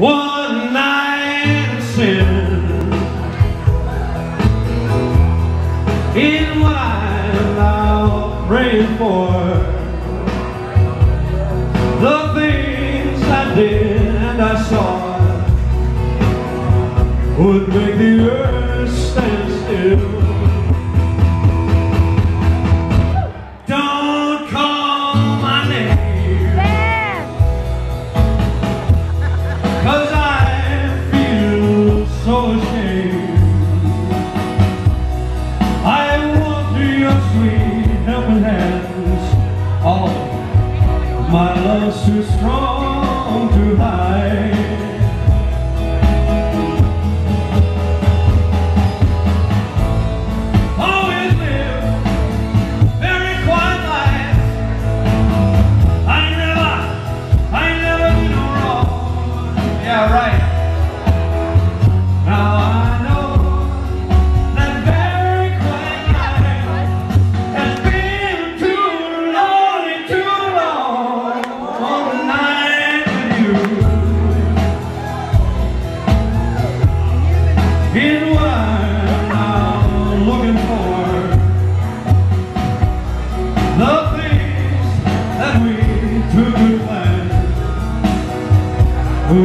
one night what I'm now praying for. The things I did and I saw would make the earth stand still.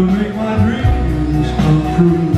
make my dreams come true.